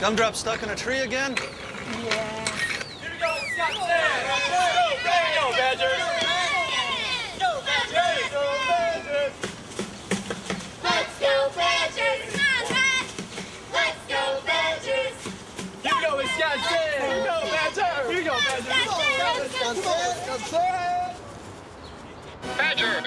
Gumdrop stuck in a tree again? Yeah. Here we go, Scott Sam. Go, go, Badgers. Go, Badgers. Go, Badgers. Let's go Badgers! Come on, Let's go Badgers! Here we go, Wisconsin. Here we go, Badgers. Here we go, Badgers. Wisconsin! Badgers, we.